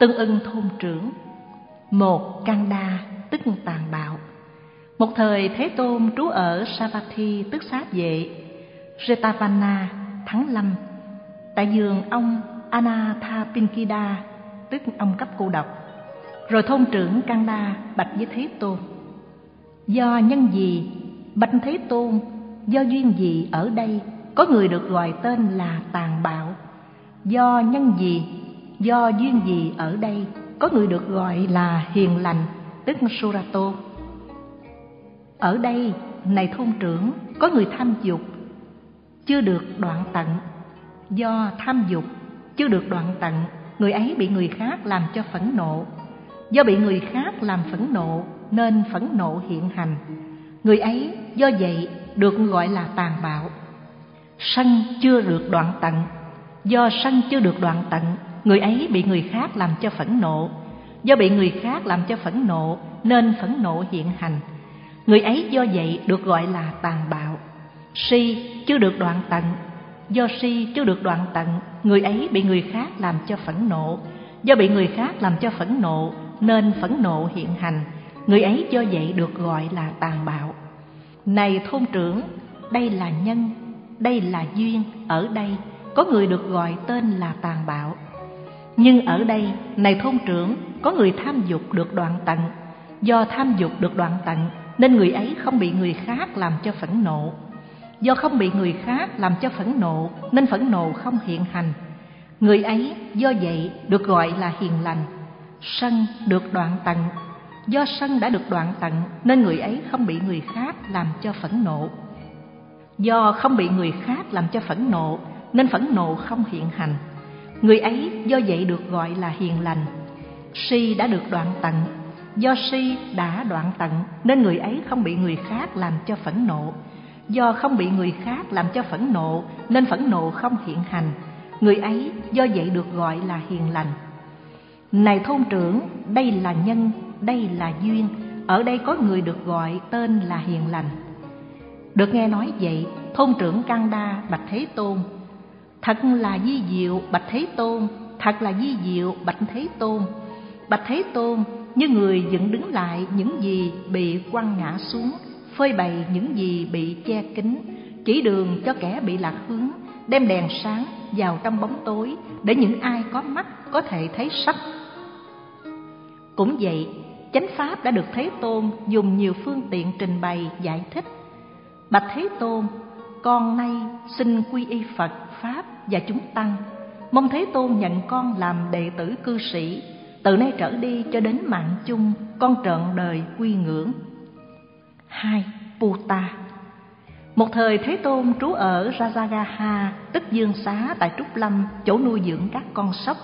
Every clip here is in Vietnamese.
Tương ưng thôn trưởng. Một căn Đa tức tàn bạo. Một thời Thế Tôn trú ở Savatthi, tức Sát Vệ. Jetavana tháng Lâm. Tại giường ông Anathapindika tức ông cấp cô độc. Rồi thôn trưởng căn Đa bạch với Thế Tôn. Do nhân gì, Bạch Thế Tôn, Do duyên gì ở đây, có người được gọi tên là tàn bạo? Do nhân gì do duyên gì ở đây, có người được gọi là hiền lành, tức surato. Ở đây, này thôn trưởng, có người tham dục, chưa được đoạn tận. Do tham dục, chưa được đoạn tận, người ấy bị người khác làm cho phẫn nộ. Do bị người khác làm phẫn nộ, nên phẫn nộ hiện hành. Người ấy, do vậy, được gọi là tàn bạo. Sân chưa được đoạn tận. Do sân chưa được đoạn tận người ấy bị người khác làm cho phẫn nộ. Do bị người khác làm cho phẫn nộ, nên phẫn nộ hiện hành. Người ấy do vậy được gọi là tàn bạo. Si chưa được đoạn tận. Do si chưa được đoạn tận, người ấy bị người khác làm cho phẫn nộ. Do bị người khác làm cho phẫn nộ, nên phẫn nộ hiện hành. Người ấy do vậy được gọi là tàn bạo. Này thôn trưởng, đây là nhân, đây là duyên, ở đây có người được gọi tên là tàn bạo nhưng ở đây, này thôn trưởng, có người tham dục được đoạn tận. Do tham dục được đoạn tận, nên người ấy không bị người khác làm cho phẫn nộ. Do không bị người khác làm cho phẫn nộ, nên phẫn nộ không hiện hành. Người ấy, do vậy, được gọi là hiền lành. Sân được đoạn tận. Do sân đã được đoạn tận, nên người ấy không bị người khác làm cho phẫn nộ. Do không bị người khác làm cho phẫn nộ, nên phẫn nộ không hiện hành người ấy do vậy được gọi là hiền lành. Si đã được đoạn tận. Do si đã đoạn tận nên người ấy không bị người khác làm cho phẫn nộ. Do không bị người khác làm cho phẫn nộ nên phẫn nộ không hiện hành. Người ấy do vậy được gọi là hiền lành. Này thôn trưởng đây là nhân đây là duyên. Ở đây có người được gọi tên là hiền lành. Được nghe nói vậy, thôn trưởng Căng Đa bạch Thế Tôn. Thật là di diệu bạch Thế Tôn, thật là di diệu bạch Thế Tôn. Bạch Thế Tôn như người dựng đứng lại những gì bị quăng ngã xuống, phơi bày những gì bị che kín, chỉ đường cho kẻ bị lạc hướng, đem đèn sáng vào trong bóng tối để những ai có mắt có thể thấy sắc. Cũng vậy, chánh pháp đã được Thế Tôn dùng nhiều phương tiện trình bày giải thích Bạch Thế Tôn, con nay xin quy y Phật, Pháp và chúng Tăng. Mong Thế Tôn nhận con làm đệ tử cư sĩ, từ nay trở đi cho đến mạng chung, con trọn đời quy ngưỡng. Hai, Puta Một thời Thế Tôn trú ở Rajagaha, tức Dương Xá tại Trúc Lâm, chỗ nuôi dưỡng các con sóc.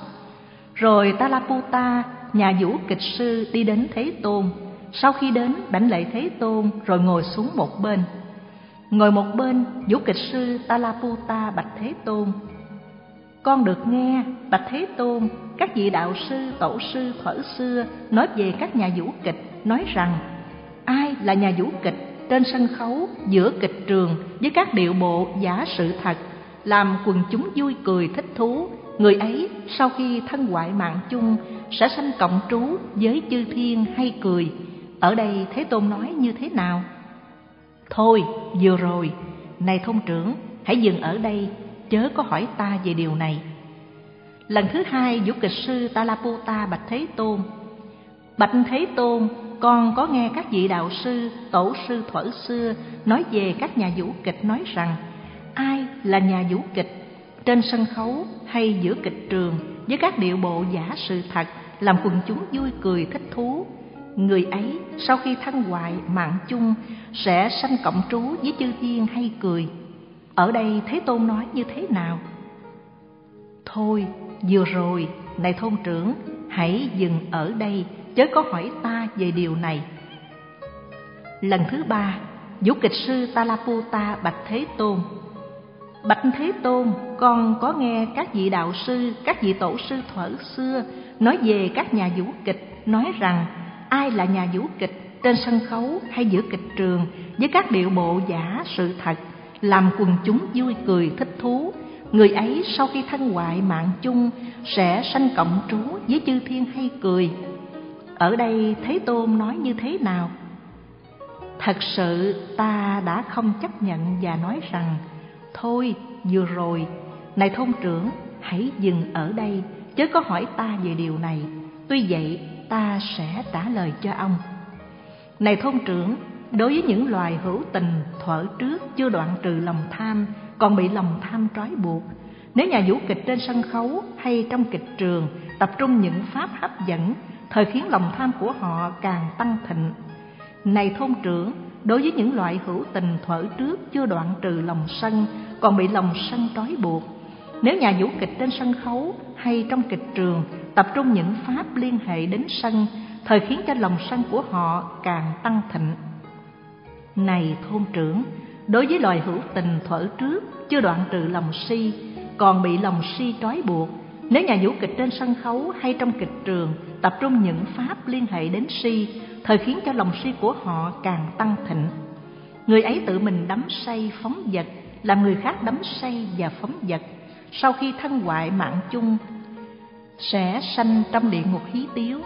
Rồi Talaputa, nhà vũ kịch sư đi đến Thế Tôn. Sau khi đến, đảnh lễ Thế Tôn rồi ngồi xuống một bên. Ngồi một bên, vũ kịch sư Talaputa Bạch Thế Tôn. Con được nghe Bạch Thế Tôn, các vị đạo sư, tổ sư thuở xưa nói về các nhà vũ kịch, nói rằng ai là nhà vũ kịch trên sân khấu giữa kịch trường với các điệu bộ giả sự thật, làm quần chúng vui cười thích thú, người ấy sau khi thân hoại mạng chung sẽ sanh cộng trú với chư thiên hay cười. Ở đây Thế Tôn nói như thế nào? Thôi, vừa rồi, này thông trưởng, hãy dừng ở đây, chớ có hỏi ta về điều này. Lần thứ hai, vũ kịch sư Talaputa bạch Thế Tôn. Bạch Thế Tôn, con có nghe các vị đạo sư, tổ sư thuở xưa nói về các nhà vũ kịch nói rằng ai là nhà vũ kịch trên sân khấu hay giữa kịch trường với các điệu bộ giả sự thật làm quần chúng vui cười thích thú người ấy sau khi thân hoại mạng chung sẽ sanh cộng trú với chư thiên hay cười. Ở đây thế tôn nói như thế nào? Thôi, vừa rồi này thôn trưởng, hãy dừng ở đây, chớ có hỏi ta về điều này. Lần thứ ba, vũ kịch sư talaputa bạch thế tôn. Bạch thế tôn, con có nghe các vị đạo sư, các vị tổ sư thuở xưa nói về các nhà vũ kịch, nói rằng ai là nhà vũ kịch trên sân khấu hay giữa kịch trường với các điệu bộ giả sự thật, làm quần chúng vui cười thích thú. Người ấy sau khi thân hoại mạng chung sẽ sanh cộng trú với chư thiên hay cười. Ở đây thế tôn nói như thế nào? Thật sự ta đã không chấp nhận và nói rằng, thôi, vừa rồi, này thôn trưởng, hãy dừng ở đây, chớ có hỏi ta về điều này. Tuy vậy ta sẽ trả lời cho ông. Này thôn trưởng, đối với những loài hữu tình thuở trước chưa đoạn trừ lòng tham, còn bị lòng tham trói buộc, nếu nhà vũ kịch trên sân khấu hay trong kịch trường tập trung những pháp hấp dẫn, thời khiến lòng tham của họ càng tăng thịnh. Này thôn trưởng, đối với những loại hữu tình thuở trước chưa đoạn trừ lòng sân, còn bị lòng sân trói buộc nếu nhà vũ kịch trên sân khấu hay trong kịch trường tập trung những pháp liên hệ đến sân, thời khiến cho lòng sân của họ càng tăng thịnh. Này thôn trưởng, đối với loài hữu tình thuở trước chưa đoạn trừ lòng si, còn bị lòng si trói buộc, nếu nhà vũ kịch trên sân khấu hay trong kịch trường tập trung những pháp liên hệ đến si, thời khiến cho lòng si của họ càng tăng thịnh. Người ấy tự mình đắm say phóng vật, làm người khác đắm say và phóng vật sau khi thân hoại mạng chung, sẽ sanh trong địa ngục hí tiếu.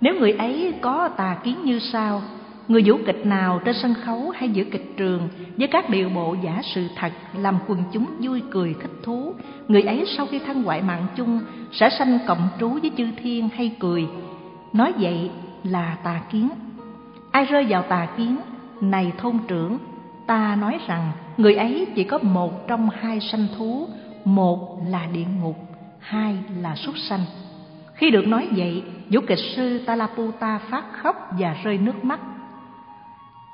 Nếu người ấy có tà kiến như sau, người vũ kịch nào trên sân khấu hay giữa kịch trường với các điệu bộ giả sự thật làm quần chúng vui cười thích thú, người ấy sau khi thân hoại mạng chung sẽ sanh cộng trú với chư thiên hay cười. Nói vậy là tà kiến. Ai rơi vào tà kiến? Này thôn trưởng, ta nói rằng người ấy chỉ có một trong hai sanh thú một là địa ngục, hai là súc sanh. Khi được nói vậy vũ kịch sư talaputa phát khóc và rơi nước mắt.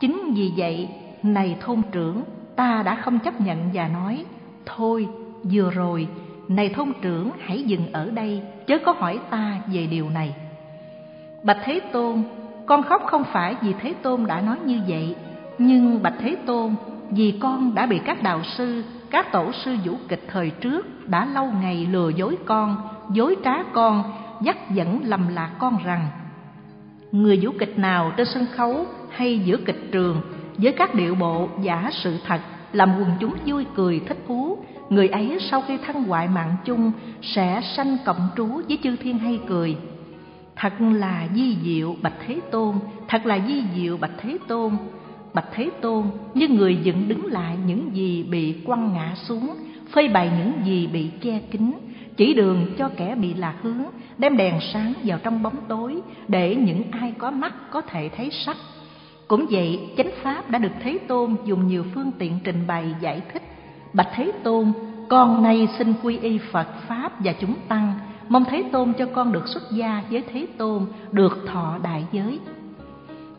Chính vì vậy, này thôn trưởng, ta đã không chấp nhận và nói, thôi, vừa rồi, này thôn trưởng hãy dừng ở đây, chớ có hỏi ta về điều này. Bạch thế tôn, con khóc không phải vì thế tôn đã nói như vậy, nhưng bạch thế tôn, vì con đã bị các đạo sư các tổ sư vũ kịch thời trước đã lâu ngày lừa dối con, dối trá con, dắt dẫn lầm lạc con rằng, người vũ kịch nào trên sân khấu hay giữa kịch trường, với các điệu bộ giả sự thật, làm quần chúng vui cười thích thú, người ấy sau khi thăng hoại mạng chung sẽ sanh cộng trú với chư thiên hay cười. Thật là di diệu bạch thế tôn, thật là di diệu bạch thế tôn bạch thế tôn như người dựng đứng lại những gì bị quăng ngã xuống, phơi bày những gì bị che kín, chỉ đường cho kẻ bị lạc hướng, đem đèn sáng vào trong bóng tối, để những ai có mắt có thể thấy sắc. Cũng vậy, chánh pháp đã được thế tôn dùng nhiều phương tiện trình bày giải thích. Bạch thế tôn, con nay xin quy y phật pháp và chúng tăng, mong thế tôn cho con được xuất gia với thế tôn, được thọ đại giới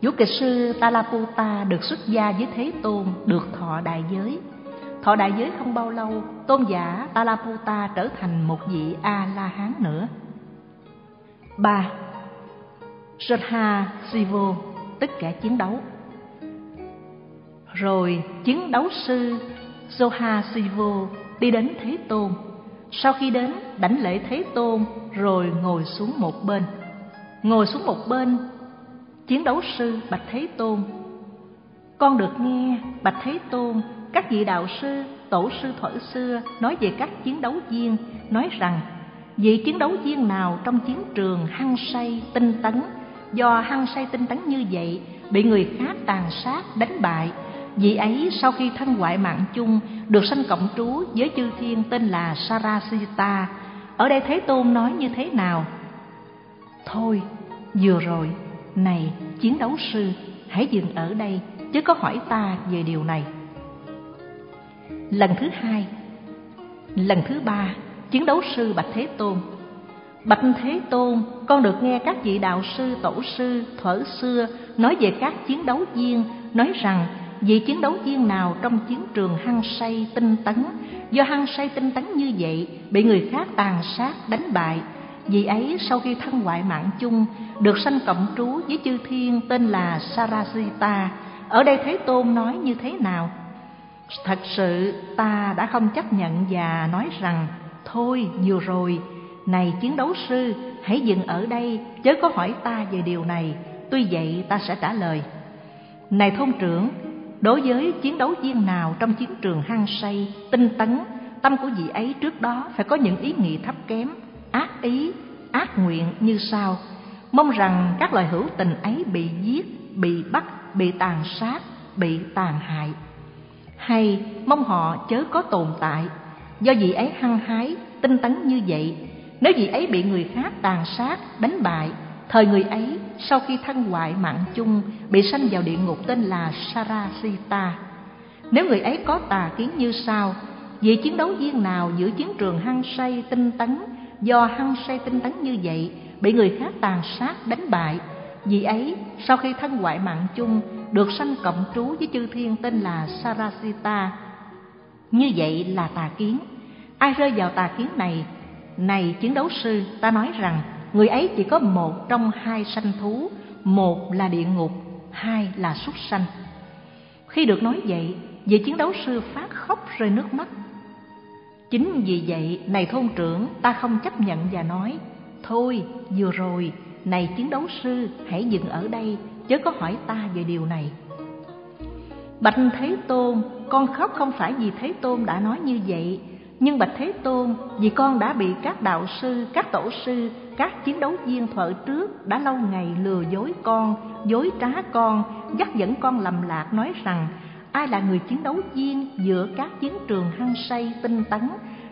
vũ kịch sư talaputa được xuất gia với thế tôn, được thọ đại giới. Thọ đại giới không bao lâu, tôn giả talaputa trở thành một vị a la hán nữa. Ba. Radha Sivo tất cả chiến đấu. Rồi chiến đấu sư Soha Sivo đi đến Thế Tôn. Sau khi đến đảnh lễ Thế Tôn, rồi ngồi xuống một bên. Ngồi xuống một bên chiến đấu sư Bạch Thế Tôn. Con được nghe Bạch Thế Tôn, các vị đạo sư, tổ sư thuở xưa nói về các chiến đấu viên, nói rằng, vị chiến đấu viên nào trong chiến trường hăng say tinh tấn, do hăng say tinh tấn như vậy, bị người khác tàn sát, đánh bại, vị ấy sau khi thân hoại mạng chung, được sanh cộng trú với chư thiên tên là sarasita ở đây thế tôn nói như thế nào? Thôi, vừa rồi này, chiến đấu sư, hãy dừng ở đây chứ có hỏi ta về điều này. Lần thứ hai. Lần thứ ba, chiến đấu sư bạch thế tôn. Bạch thế tôn, con được nghe các vị đạo sư, tổ sư, thuở xưa nói về các chiến đấu viên, nói rằng vị chiến đấu viên nào trong chiến trường hăng say tinh tấn, do hăng say tinh tấn như vậy, bị người khác tàn sát, đánh bại vị ấy sau khi thân ngoại mạng chung được sanh cộng trú với chư thiên tên là sarasita ở đây thế tôn nói như thế nào? Thật sự ta đã không chấp nhận và nói rằng thôi vừa rồi này chiến đấu sư hãy dừng ở đây chớ có hỏi ta về điều này tuy vậy ta sẽ trả lời. Này thôn trưởng đối với chiến đấu viên nào trong chiến trường hăng say tinh tấn tâm của vị ấy trước đó phải có những ý nghĩ thấp kém, ác ý, ác nguyện như sau. Mong rằng các loài hữu tình ấy bị giết, bị bắt, bị tàn sát, bị tàn hại. Hay mong họ chớ có tồn tại, do vị ấy hăng hái, tinh tấn như vậy. Nếu vị ấy bị người khác tàn sát, đánh bại, thời người ấy sau khi thân hoại mạng chung bị sanh vào địa ngục tên là Sarasita. Nếu người ấy có tà kiến như sau, vị chiến đấu viên nào giữa chiến trường hăng say tinh tấn do hăng say tinh tấn như vậy, bị người khác tàn sát, đánh bại. Vì ấy, sau khi thân ngoại mạng chung, được sanh cộng trú với chư thiên tên là sarasita. Như vậy là tà kiến. Ai rơi vào tà kiến này? Này, chiến đấu sư, ta nói rằng, người ấy chỉ có một trong hai sanh thú. Một là địa ngục, hai là súc sanh. Khi được nói vậy, vị chiến đấu sư phát khóc rơi nước mắt. Chính vì vậy, này thôn trưởng, ta không chấp nhận và nói, Thôi, vừa rồi, này chiến đấu sư, hãy dừng ở đây, chớ có hỏi ta về điều này. Bạch Thế Tôn, con khóc không phải vì Thế Tôn đã nói như vậy, nhưng Bạch Thế Tôn, vì con đã bị các đạo sư, các tổ sư, các chiến đấu viên thợ trước đã lâu ngày lừa dối con, dối trá con, dắt dẫn con lầm lạc nói rằng ai là người chiến đấu viên giữa các chiến trường hăng say, tinh tấn?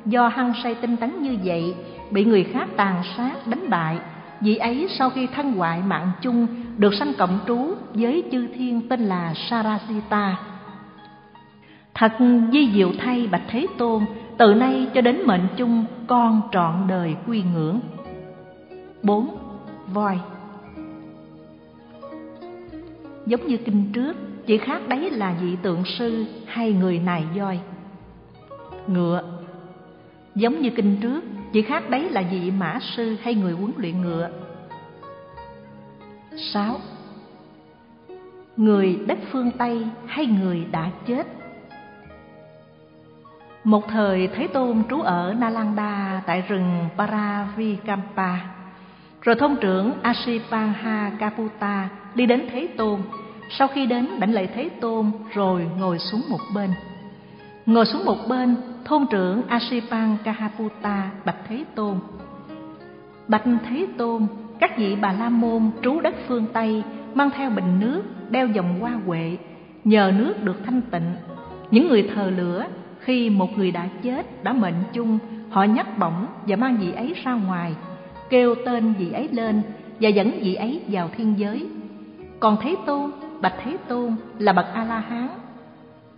Do hăng say, tinh tấn như vậy, bị người khác tàn sát, đánh bại. Vị ấy, sau khi thân hoại mạng chung, được sanh cộng trú với chư thiên tên là sarasita. Thật di diệu thay bạch thế tôn, từ nay cho đến mệnh chung, con trọn đời quy ngưỡng. Bốn, voi. Giống như kinh trước chỉ khác đấy là vị tượng sư hay người nài voi. Ngựa, giống như kinh trước, chỉ khác đấy là vị mã sư hay người huấn luyện ngựa. Sáu, người đất phương tây hay người đã chết. Một thời thế tôn trú ở nalanda tại rừng paravikampa, rồi thông trưởng Asipanha kaputa đi đến thế tôn sau khi đến đảnh lễ Thế Tôn rồi ngồi xuống một bên. Ngồi xuống một bên, thôn trưởng Asipan Kahaputa bạch Thế Tôn. Bạch Thế Tôn, các vị Bà La Môn trú đất phương Tây mang theo bình nước, đeo vòng hoa huệ, nhờ nước được thanh tịnh. Những người thờ lửa, khi một người đã chết, đã mệnh chung, họ nhắc bổng và mang vị ấy ra ngoài, kêu tên vị ấy lên và dẫn vị ấy vào thiên giới. Còn Thế Tôn bạch thế tôn là bậc a la hán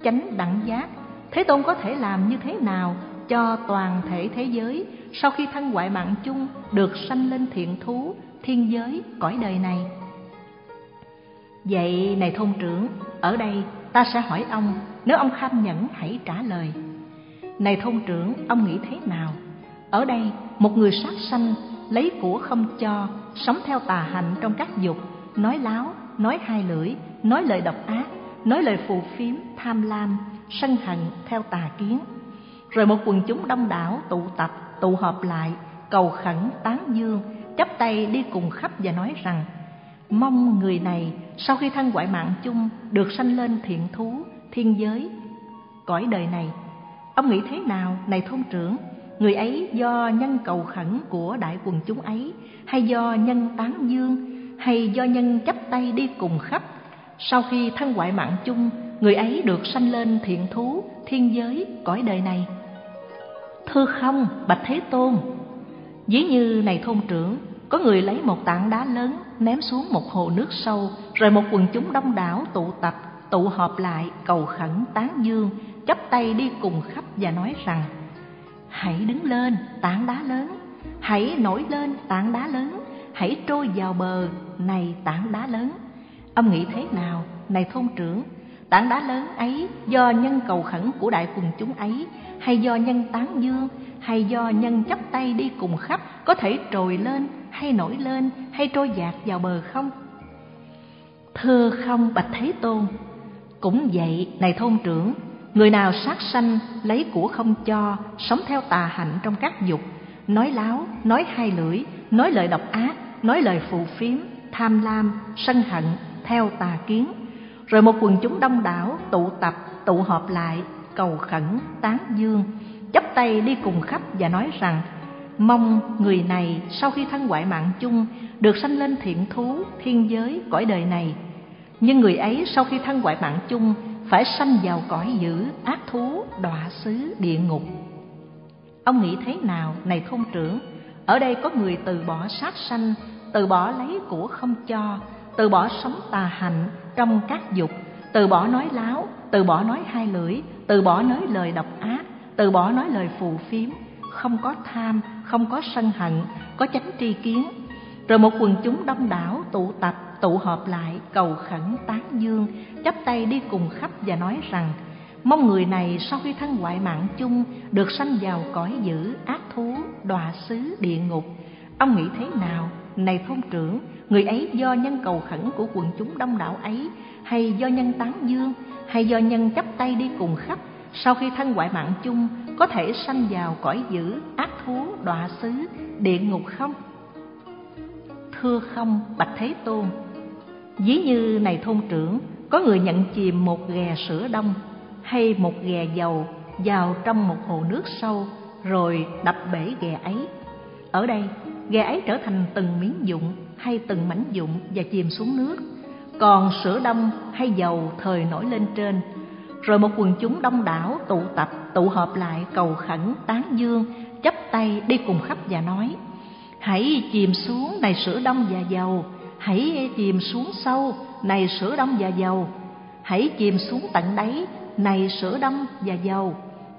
chánh đẳng giác, thế tôn có thể làm như thế nào cho toàn thể thế giới sau khi thân ngoại mạng chung được sanh lên thiện thú, thiên giới, cõi đời này? Vậy này thôn trưởng, ở đây ta sẽ hỏi ông, nếu ông kham nhẫn hãy trả lời. Này thôn trưởng, ông nghĩ thế nào? Ở đây, một người sát sanh lấy của không cho, sống theo tà hạnh trong các dục, nói láo, nói hai lưỡi nói lời độc ác, nói lời phù phiếm, tham lam, sân hận theo tà kiến. Rồi một quần chúng đông đảo tụ tập, tụ họp lại, cầu khẩn tán dương, chắp tay đi cùng khắp và nói rằng mong người này sau khi thân ngoại mạng chung được sanh lên thiện thú, thiên giới, cõi đời này. Ông nghĩ thế nào, này thôn trưởng? Người ấy do nhân cầu khẩn của đại quần chúng ấy, hay do nhân tán dương, hay do nhân chấp tay đi cùng khắp sau khi thân ngoại mạng chung, người ấy được sanh lên thiện thú, thiên giới, cõi đời này. Thưa không, bạch thế tôn, ví như này thôn trưởng, có người lấy một tảng đá lớn ném xuống một hồ nước sâu, rồi một quần chúng đông đảo tụ tập, tụ họp lại, cầu khẩn tán dương, chắp tay đi cùng khắp và nói rằng, hãy đứng lên, tảng đá lớn, hãy nổi lên tảng đá lớn, hãy trôi vào bờ, này tảng đá lớn. Ông nghĩ thế nào, này thôn trưởng? Tảng đá lớn ấy do nhân cầu khẩn của đại quần chúng ấy, hay do nhân tán dương, hay do nhân chấp tay đi cùng khắp, có thể trồi lên, hay nổi lên, hay trôi dạt vào bờ không? Thưa không bạch Thế Tôn, cũng vậy, này thôn trưởng, người nào sát sanh, lấy của không cho, sống theo tà hạnh trong các dục, nói láo, nói hai lưỡi, nói lời độc ác, nói lời phù phiếm, tham lam, sân hận, theo tà kiến. Rồi một quần chúng đông đảo tụ tập, tụ họp lại, cầu khẩn tán dương, chắp tay đi cùng khắp và nói rằng, mong người này sau khi thân ngoại mạng chung, được sanh lên thiện thú, thiên giới, cõi đời này. Nhưng người ấy sau khi thân ngoại mạng chung, phải sanh vào cõi dữ, ác thú, đọa xứ, địa ngục. Ông nghĩ thế nào? Này thôn trưởng, ở đây có người từ bỏ sát sanh, từ bỏ lấy của không cho từ bỏ sống tà hạnh trong các dục, từ bỏ nói láo, từ bỏ nói hai lưỡi, từ bỏ nói lời độc ác, từ bỏ nói lời phù phiếm. Không có tham, không có sân hận, có chánh tri kiến. Rồi một quần chúng đông đảo tụ tập, tụ họp lại, cầu khẩn tán dương, chắp tay đi cùng khắp và nói rằng, mong người này sau khi thân ngoại mạng chung, được sanh vào cõi dữ, ác thú, đọa xứ địa ngục. Ông nghĩ thế nào, này thôn trưởng người ấy do nhân cầu khẩn của quần chúng đông đảo ấy, hay do nhân tán dương, hay do nhân chắp tay đi cùng khắp, sau khi thân ngoại mạng chung, có thể sanh vào cõi dữ, ác thú, đọa xứ, địa ngục không? Thưa không, bạch thế tôn. Ví như này thôn trưởng, có người nhận chìm một ghè sữa đông, hay một ghè dầu vào trong một hồ nước sâu, rồi đập bể ghè ấy. Ở đây, ghè ấy trở thành từng miếng dụng hay từng mảnh dụng và chìm xuống nước. Còn sữa đông hay dầu thời nổi lên trên. Rồi một quần chúng đông đảo tụ tập, tụ họp lại cầu khẩn tán dương chắp tay đi cùng khắp và nói, hãy chìm xuống này sữa đông và dầu. Hãy chìm xuống sâu này sữa đông và dầu. Hãy chìm xuống tận đáy này sữa đông và dầu.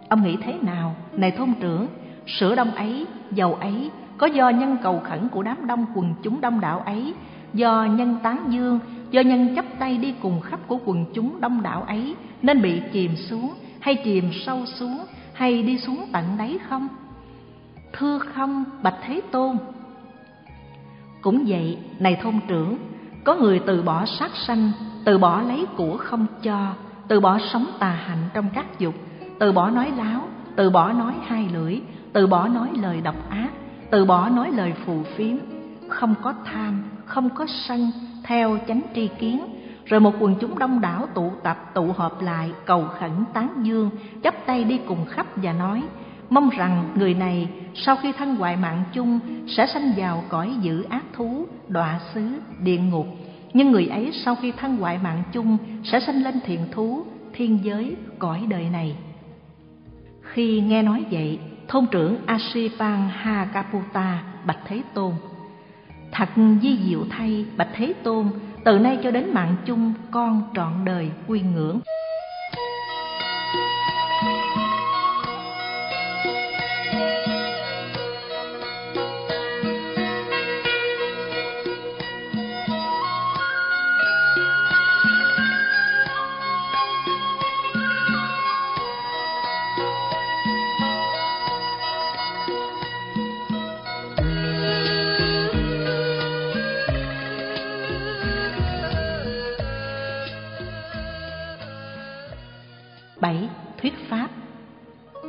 Ông nghĩ thế nào? Này thôn trưởng, sữa đông ấy, dầu ấy có do nhân cầu khẩn của đám đông quần chúng đông đảo ấy, do nhân tán dương, do nhân chấp tay đi cùng khắp của quần chúng đông đảo ấy, nên bị chìm xuống, hay chìm sâu xuống, hay đi xuống tận đáy không? Thưa không, bạch thế tôn? Cũng vậy, này thôn trưởng, có người từ bỏ sát sanh, từ bỏ lấy của không cho, từ bỏ sống tà hạnh trong các dục, từ bỏ nói láo, từ bỏ nói hai lưỡi, từ bỏ nói lời độc ác từ bỏ nói lời phù phiếm, không có tham, không có sân, theo chánh tri kiến. Rồi một quần chúng đông đảo tụ tập, tụ họp lại, cầu khẩn tán dương, chắp tay đi cùng khắp và nói, mong rằng người này, sau khi thân hoại mạng chung, sẽ sanh vào cõi dữ ác thú, đọa xứ, địa ngục. Nhưng người ấy sau khi thân hoại mạng chung, sẽ sanh lên thiện thú, thiên giới, cõi đời này. Khi nghe nói vậy thôn trưởng Asipan Hakaputa bạch Thế Tôn. Thật di diệu thay bạch Thế Tôn, Từ nay cho đến mạng chung con trọn đời quy ngưỡng.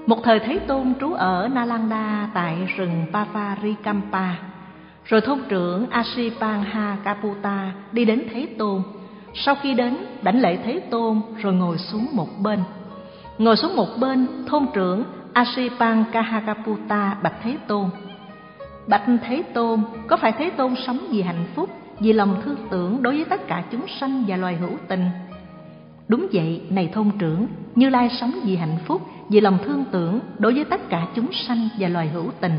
Một thời Thế Tôn trú ở Nalanda tại rừng Pavarikampa. Rồi thôn trưởng Asipanha Kaputa đi đến Thế Tôn. Sau khi đến, đảnh lễ Thế Tôn rồi ngồi xuống một bên. Ngồi xuống một bên, thôn trưởng Asipangkahakaputa bạch Thế Tôn. Bạch Thế Tôn, có phải Thế Tôn sống vì hạnh phúc, vì lòng thương tưởng đối với tất cả chúng sanh và loài hữu tình? Đúng vậy, này thôn trưởng, Như Lai sống vì hạnh phúc, vì lòng thương tưởng đối với tất cả chúng sanh và loài hữu tình.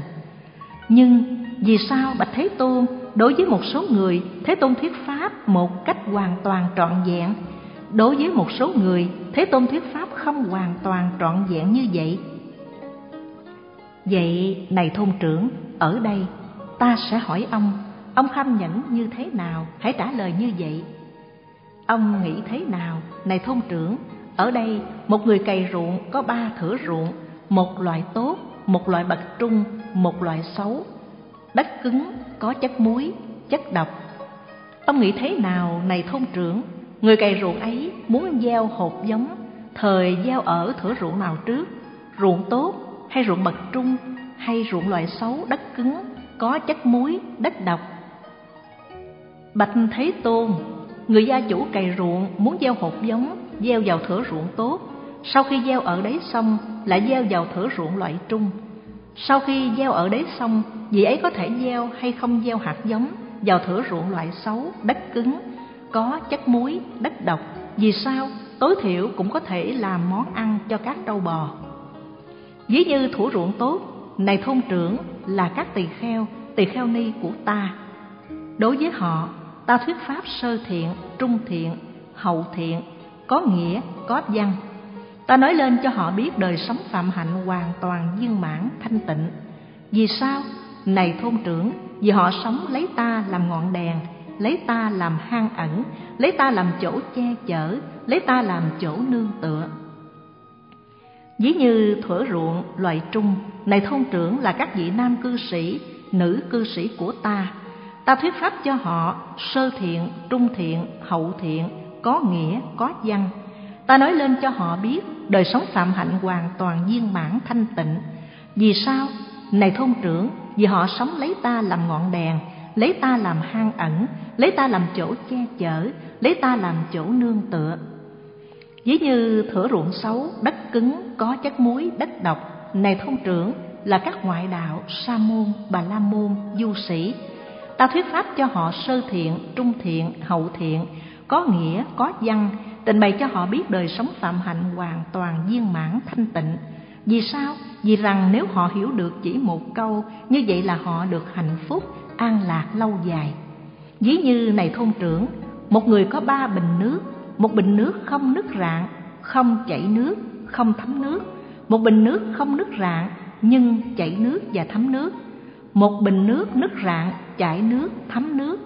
Nhưng vì sao Bạch Thế Tôn đối với một số người Thế Tôn thuyết pháp một cách hoàn toàn trọn vẹn, đối với một số người Thế Tôn thuyết pháp không hoàn toàn trọn vẹn như vậy? Vậy này thôn trưởng, ở đây ta sẽ hỏi ông, ông kham nhẫn như thế nào, hãy trả lời như vậy. Ông nghĩ thế nào, này thôn trưởng, ở đây một người cày ruộng có ba thửa ruộng, một loại tốt, một loại bậc trung, một loại xấu. Đất cứng có chất muối, chất độc. Ông nghĩ thế nào, này thôn trưởng, người cày ruộng ấy muốn gieo hột giống, thời gieo ở thửa ruộng nào trước, ruộng tốt hay ruộng bậc trung hay ruộng loại xấu đất cứng có chất muối, đất độc. Bạch Thế Tôn, người gia chủ cày ruộng muốn gieo hột giống gieo vào thửa ruộng tốt sau khi gieo ở đấy xong, lại gieo vào thửa ruộng loại trung. Sau khi gieo ở đấy xong, vị ấy có thể gieo hay không gieo hạt giống vào thửa ruộng loại xấu, đất cứng, có chất muối, đất độc. Vì sao? Tối thiểu cũng có thể làm món ăn cho các trâu bò. Ví như thủ ruộng tốt, này thôn trưởng là các tỳ kheo, tỳ kheo ni của ta. Đối với họ, ta thuyết pháp sơ thiện, trung thiện, hậu thiện, có nghĩa, có văn. Ta nói lên cho họ biết đời sống phạm hạnh hoàn toàn viên mãn, thanh tịnh. Vì sao? Này thôn trưởng, vì họ sống lấy ta làm ngọn đèn, lấy ta làm hang ẩn, lấy ta làm chỗ che chở, lấy ta làm chỗ nương tựa. Ví như thuở ruộng loài trung, này thôn trưởng là các vị nam cư sĩ, nữ cư sĩ của ta. Ta thuyết pháp cho họ sơ thiện, trung thiện, hậu thiện, có nghĩa, có văn. Ta nói lên cho họ biết đời sống phạm hạnh hoàn toàn viên mãn thanh tịnh. Vì sao? Này thôn trưởng, vì họ sống lấy ta làm ngọn đèn, lấy ta làm hang ẩn, lấy ta làm chỗ che chở, lấy ta làm chỗ nương tựa. Ví như thửa ruộng xấu, đất cứng, có chất muối, đất độc, này thôn trưởng là các ngoại đạo, sa môn, bà la môn, du sĩ. Ta thuyết pháp cho họ sơ thiện, trung thiện, hậu thiện, có nghĩa, có văn, trình bày cho họ biết đời sống phạm hạnh hoàn toàn viên mãn thanh tịnh. Vì sao? Vì rằng nếu họ hiểu được chỉ một câu, như vậy là họ được hạnh phúc, an lạc lâu dài. Ví như này thôn trưởng, một người có ba bình nước, một bình nước không nứt rạn, không chảy nước, không thấm nước, một bình nước không nứt rạn nhưng chảy nước và thấm nước, một bình nước nứt rạn, chảy nước, thấm nước.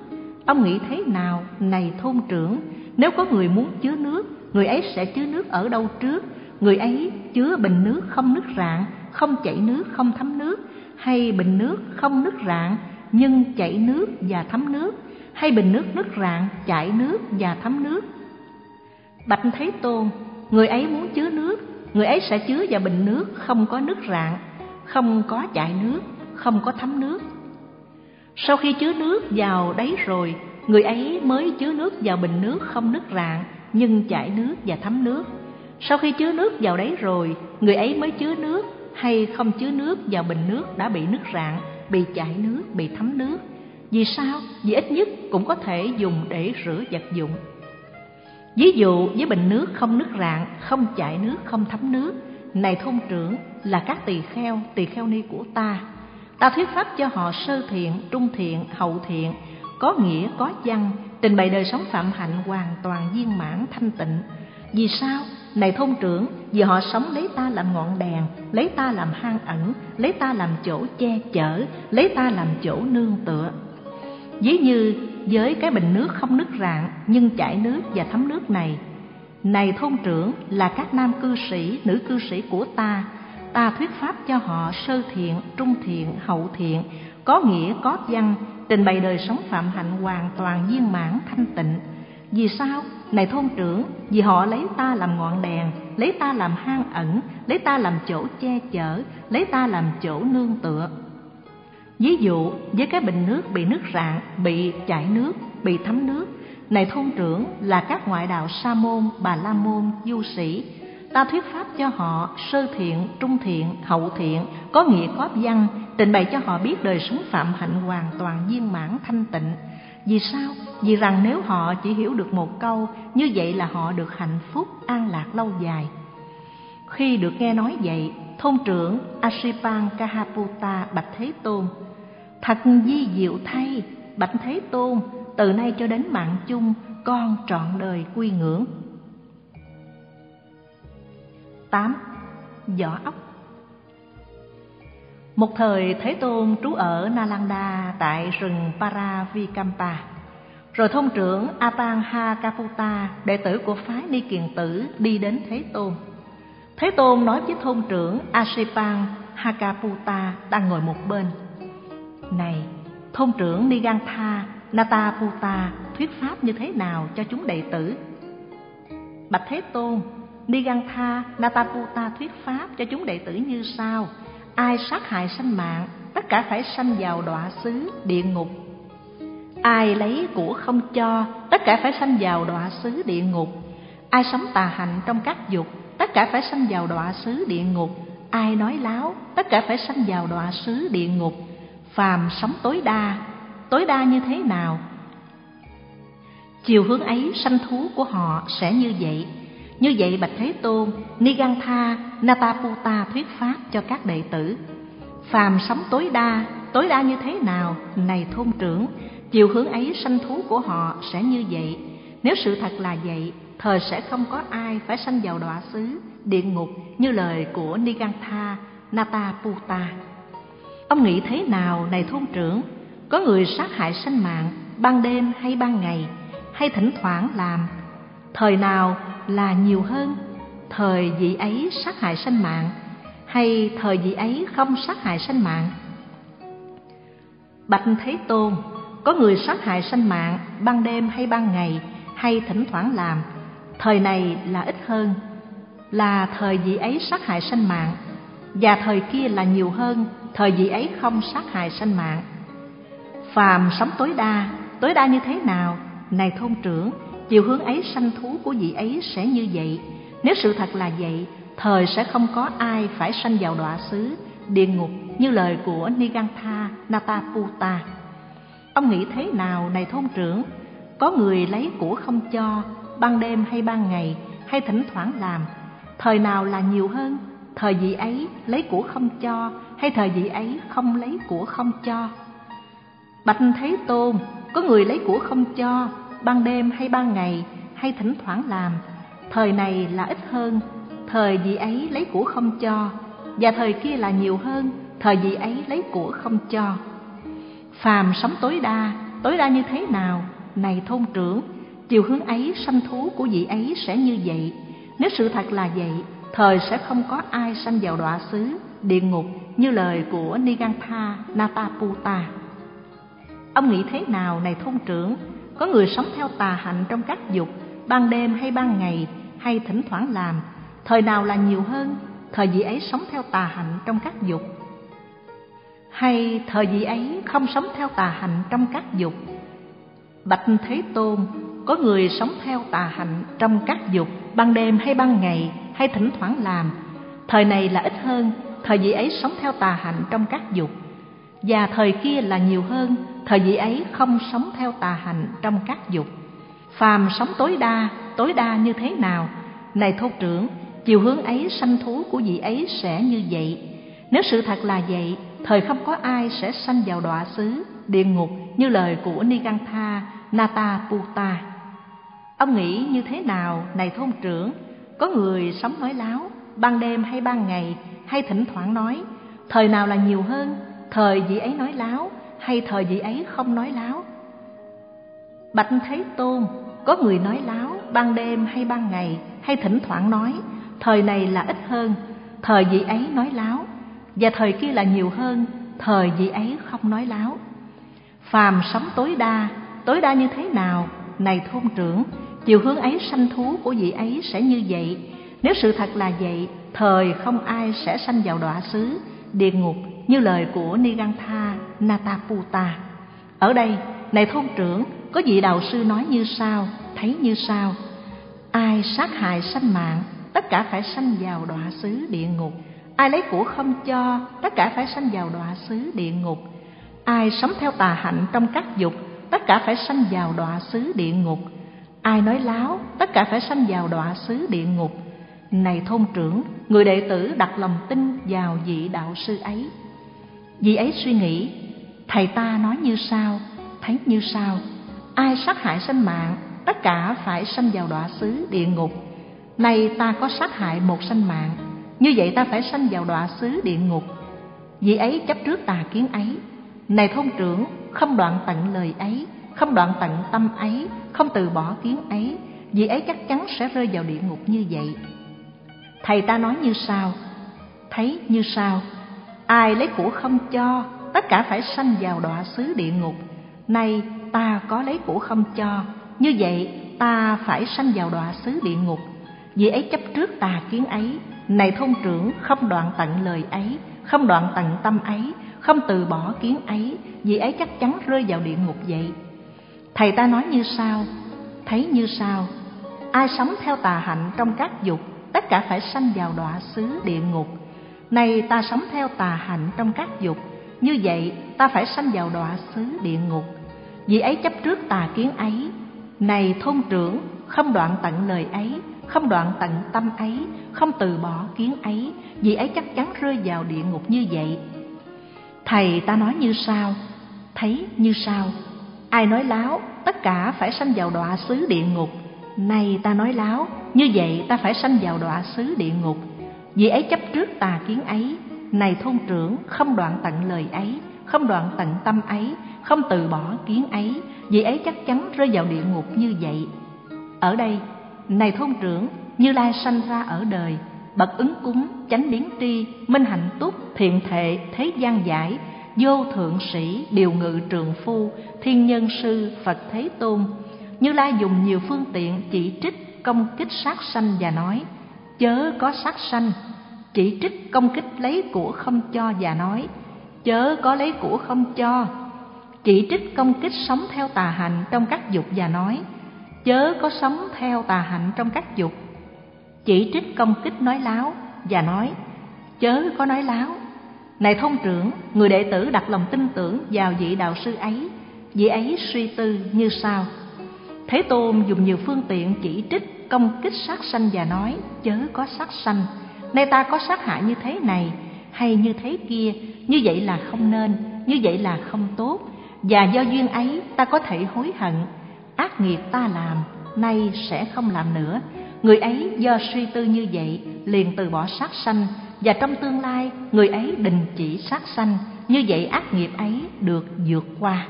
Ông nghĩ thế nào, này thôn trưởng, nếu có người muốn chứa nước, người ấy sẽ chứa nước ở đâu trước? Người ấy chứa bình nước không nước rạn, không chảy nước, không thấm nước, hay bình nước không nước rạn nhưng chảy nước và thấm nước, hay bình nước nước rạn, chảy nước và thấm nước. Bạch Thế Tôn, người ấy muốn chứa nước, người ấy sẽ chứa vào bình nước không có nước rạn, không có chảy nước, không có thấm nước. Sau khi chứa nước vào đấy rồi, người ấy mới chứa nước vào bình nước không nứt rạn nhưng chảy nước và thấm nước. Sau khi chứa nước vào đấy rồi, người ấy mới chứa nước hay không chứa nước vào bình nước đã bị nứt rạn, bị chảy nước, bị thấm nước. Vì sao? Vì ít nhất cũng có thể dùng để rửa vật dụng. Ví dụ với bình nước không nứt rạn, không chảy nước, không thấm nước, này thôn trưởng là các tỳ kheo, tỳ kheo ni của ta. Ta thuyết pháp cho họ sơ thiện, trung thiện, hậu thiện, có nghĩa, có văn, trình bày đời sống phạm hạnh hoàn toàn viên mãn thanh tịnh. Vì sao? Này thôn trưởng, vì họ sống lấy ta làm ngọn đèn, lấy ta làm hang ẩn, lấy ta làm chỗ che chở, lấy ta làm chỗ nương tựa. Ví như với cái bình nước không nứt rạn nhưng chảy nước và thấm nước này, này thôn trưởng là các nam cư sĩ, nữ cư sĩ của ta, ta thuyết pháp cho họ sơ thiện, trung thiện, hậu thiện, có nghĩa có văn, trình bày đời sống phạm hạnh hoàn toàn viên mãn thanh tịnh. Vì sao? Này thôn trưởng, vì họ lấy ta làm ngọn đèn, lấy ta làm hang ẩn, lấy ta làm chỗ che chở, lấy ta làm chỗ nương tựa. Ví dụ, với cái bình nước bị nước rạn, bị chảy nước, bị thấm nước, này thôn trưởng là các ngoại đạo sa môn, bà la môn, du sĩ, ta thuyết pháp cho họ sơ thiện, trung thiện, hậu thiện, có nghĩa có văn, trình bày cho họ biết đời sống phạm hạnh hoàn toàn viên mãn thanh tịnh. Vì sao? Vì rằng nếu họ chỉ hiểu được một câu, như vậy là họ được hạnh phúc, an lạc lâu dài. Khi được nghe nói vậy, thôn trưởng Asipan Kahaputa Bạch Thế Tôn Thật di diệu thay, Bạch Thế Tôn, từ nay cho đến mạng chung, con trọn đời quy ngưỡng. 8. Vỏ ốc Một thời Thế Tôn trú ở Nalanda tại rừng Paravikampa. Rồi thông trưởng Apangha Kaputa, đệ tử của phái Ni Kiền Tử, đi đến Thế Tôn. Thế Tôn nói với thôn trưởng Asipang Hakaputa đang ngồi một bên. Này, thôn trưởng Nigantha Nataputa thuyết pháp như thế nào cho chúng đệ tử? Bạch Thế Tôn, Nigantha Nataputa thuyết pháp cho chúng đệ tử như sau: Ai sát hại sanh mạng, tất cả phải sanh vào đọa xứ địa ngục. Ai lấy của không cho, tất cả phải sanh vào đọa xứ địa ngục. Ai sống tà hạnh trong các dục, tất cả phải sanh vào đọa xứ địa ngục. Ai nói láo tất cả phải sanh vào đọa xứ địa ngục. Phàm sống tối đa tối đa như thế nào? Chiều hướng ấy sanh thú của họ sẽ như vậy như vậy bạch thế tôn, nigantha nataputa thuyết pháp cho các đệ tử. Phàm sống tối đa tối đa như thế nào, này thôn trưởng, chiều hướng ấy sanh thú của họ sẽ như vậy. Nếu sự thật là vậy thời sẽ không có ai phải sanh vào đọa xứ, địa ngục như lời của nigantha nataputa. Ông nghĩ thế nào, này thôn trưởng? Có người sát hại sanh mạng ban đêm hay ban ngày, hay thỉnh thoảng làm thời nào là nhiều hơn? Thời vị ấy sát hại sanh mạng hay thời vị ấy không sát hại sanh mạng? Bạch thế tôn, có người sát hại sanh mạng ban đêm hay ban ngày hay thỉnh thoảng làm, thời này là ít hơn. Là thời vị ấy sát hại sanh mạng và thời kia là nhiều hơn, thời vị ấy không sát hại sanh mạng. Phàm sống tối đa tối đa như thế nào? Này thôn trưởng chiều hướng ấy sanh thú của vị ấy sẽ như vậy. Nếu sự thật là vậy, thời sẽ không có ai phải sanh vào đọa xứ, địa ngục như lời của nigantha nataputa ông nghĩ thế nào, này thôn trưởng? Có người lấy của không cho, ban đêm hay ban ngày, hay thỉnh thoảng làm? Thời nào là nhiều hơn? Thời vị ấy lấy của không cho, hay thời vị ấy không lấy của không cho? Bạch thế tôn, có người lấy của không cho? Ban đêm hay ban ngày, hay thỉnh thoảng làm. Thời này là ít hơn. Thời vị ấy lấy của không cho, và thời kia là nhiều hơn. Thời vị ấy lấy của không cho. Phàm sống tối đa tối đa như thế nào? Này thôn trưởng, chiều hướng ấy, sanh thú của vị ấy sẽ như vậy. Nếu sự thật là vậy, thời sẽ không có ai sanh vào đọa xứ, địa ngục, như lời của nigantha nataputa ông nghĩ thế nào, này thôn trưởng? Có người sống theo tà hạnh trong các dục, ban đêm hay ban ngày, hay thỉnh thoảng làm. Thời nào là nhiều hơn, thời vị ấy sống theo tà hạnh trong các dục. Hay thời vị ấy không sống theo tà hạnh trong các dục. Bạch thế tôn, có người sống theo tà hạnh trong các dục, ban đêm hay ban ngày, hay thỉnh thoảng làm. Thời này là ít hơn, thời vị ấy sống theo tà hạnh trong các dục. Và thời kia là nhiều hơn thời vị ấy không sống theo tà hạnh trong các dục. Phàm sống tối đa tối đa như thế nào? Này thốt trưởng, chiều hướng ấy sanh thú của vị ấy sẽ như vậy. Nếu sự thật là vậy, thời không có ai sẽ sanh vào đọa xứ, địa ngục như lời của nigantha nataputa. Ông nghĩ như thế nào, này thôn trưởng? Có người sống nói láo, ban đêm hay ban ngày, hay thỉnh thoảng nói, thời nào là nhiều hơn? Thời vị ấy nói láo hay thời vị ấy không nói láo? Bạch thế tôn, có người nói láo ban đêm hay ban ngày, hay thỉnh thoảng nói, thời này là ít hơn, thời vị ấy nói láo, và thời kia là nhiều hơn, thời vị ấy không nói láo. Phàm sống tối đa tối đa như thế nào? Này thôn trưởng, chiều hướng ấy sanh thú của vị ấy sẽ như vậy. Nếu sự thật là vậy, thời không ai sẽ sanh vào đọa xứ, địa ngục như lời của nigantha nataputa ở đây, này thôn trưởng, có vị đạo sư nói như sau, thấy như sau. Ai sát hại sanh mạng, tất cả phải sanh vào đọa xứ địa ngục. Ai lấy của không cho, tất cả phải sanh vào đọa xứ địa ngục. Ai sống theo tà hạnh trong các dục, tất cả phải sanh vào đọa xứ địa ngục. Ai nói láo, tất cả phải sanh vào đọa xứ địa ngục. Này thôn trưởng, người đệ tử đặt lòng tin vào vị đạo sư ấy. Vị ấy suy nghĩ thầy ta nói như sao thấy như sao ai sát hại sinh mạng, tất cả phải sanh vào đọa xứ địa ngục. Nay ta có sát hại một sinh mạng, như vậy ta phải sanh vào đọa xứ địa ngục. Vị ấy chấp trước tà kiến ấy. Này thôn trưởng, không đoạn tận lời ấy, không đoạn tận tâm ấy, không từ bỏ kiến ấy, vị ấy chắc chắn sẽ rơi vào địa ngục như vậy. Thầy ta nói như sao thấy như sao ai lấy của không cho tất cả phải sanh vào đọa xứ địa ngục. Nay ta có lấy của không cho như vậy ta phải sanh vào đọa xứ địa ngục. Vì ấy chấp trước tà kiến ấy này thôn trưởng không đoạn tận lời ấy không đoạn tận tâm ấy không từ bỏ kiến ấy vì ấy chắc chắn rơi vào địa ngục vậy. Thầy ta nói như sao thấy như sao ai sống theo tà hạnh trong các dục tất tất cả phải sanh vào đọa xứ địa ngục. Này ta sống theo tà hạnh trong các dục, như vậy ta phải sanh vào đọa xứ địa ngục. Vì ấy chấp trước tà kiến ấy, này thôn trưởng, không đoạn tận lời ấy, không đoạn tận tâm ấy, không từ bỏ kiến ấy, vì ấy chắc chắn rơi vào địa ngục như vậy. Thầy ta nói như sau, thấy như sau, ai nói láo, tất cả phải sanh vào đọa xứ địa ngục. Này ta nói láo, như vậy ta phải sanh vào đọa xứ địa ngục. Vì ấy chấp trước tà kiến ấy, này thôn trưởng, không đoạn tận lời ấy, không đoạn tận tâm ấy, không từ bỏ kiến ấy, vì ấy chắc chắn rơi vào địa ngục như vậy. Ở đây, này thôn trưởng, Như Lai sanh ra ở đời, bậc ứng cúng, chánh biến tri, minh hạnh túc, thiện thệ, thế gian giải, vô thượng sĩ, điều ngự trường phu, thiên nhân sư, Phật Thế Tôn. Như Lai dùng nhiều phương tiện chỉ trích, công kích sát sanh và nói, chớ có sát sanh, chỉ trích công kích lấy của không cho và nói, chớ có lấy của không cho, chỉ trích công kích sống theo tà hạnh trong các dục và nói, chớ có sống theo tà hạnh trong các dục. Chỉ trích công kích nói láo và nói chớ có nói láo. Này thông trưởng người đệ tử đặt lòng tin tưởng vào vị đạo sư ấy vị ấy suy tư như sau. Thế tôn dùng nhiều phương tiện chỉ trích công kích sát sanh và nói chớ có sát sanh nay ta có sát hại như thế này, hay như thế kia, như vậy là không nên, như vậy là không tốt. Và do duyên ấy, ta có thể hối hận. Ác nghiệp ta làm, nay sẽ không làm nữa. Người ấy do suy tư như vậy, liền từ bỏ sát sanh. Và trong tương lai, người ấy đình chỉ sát sanh. Như vậy ác nghiệp ấy được vượt qua.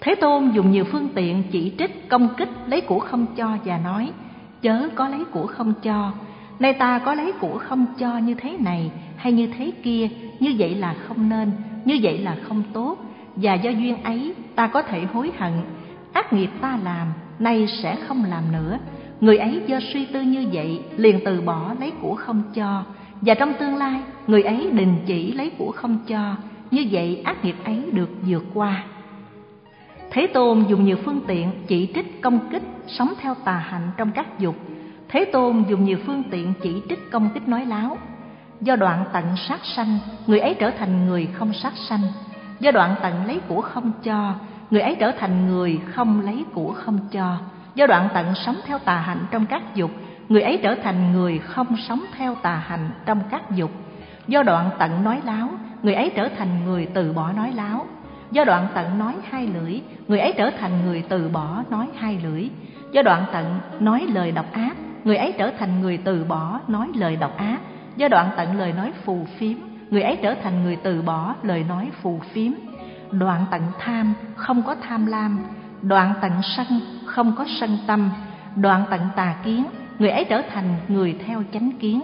Thế tôn dùng nhiều phương tiện chỉ trích công kích lấy của không cho và nói, chớ có lấy của không cho nay ta có lấy của không cho như thế này hay như thế kia, như vậy là không nên, như vậy là không tốt. Và do duyên ấy, ta có thể hối hận. Ác nghiệp ta làm, nay sẽ không làm nữa. Người ấy do suy tư như vậy, liền từ bỏ lấy của không cho. Và trong tương lai, người ấy đình chỉ lấy của không cho. Như vậy ác nghiệp ấy được vượt qua. Thế tôn dùng nhiều phương tiện chỉ trích công kích, sống theo tà hạnh trong các dục thế tôn dùng nhiều phương tiện chỉ trích công kích nói láo. Do đoạn tận sát sanh, người ấy trở thành người không sát sanh. Do đoạn tận lấy của không cho, người ấy trở thành người không lấy của không cho. Do đoạn tận sống theo tà hạnh trong các dục, người ấy trở thành người không sống theo tà hạnh trong các dục. Do đoạn tận nói láo, người ấy trở thành người từ bỏ nói láo. Do đoạn tận nói hai lưỡi, người ấy trở thành người từ bỏ nói hai lưỡi. Do đoạn tận nói lời độc ác người ấy trở thành người từ bỏ nói lời độc ác do đoạn tận lời nói phù phiếm. Người ấy trở thành người từ bỏ lời nói phù phiếm. Đoạn tận tham, không có tham lam. Đoạn tận sân, không có sân tâm. Đoạn tận tà kiến. Người ấy trở thành người theo chánh kiến.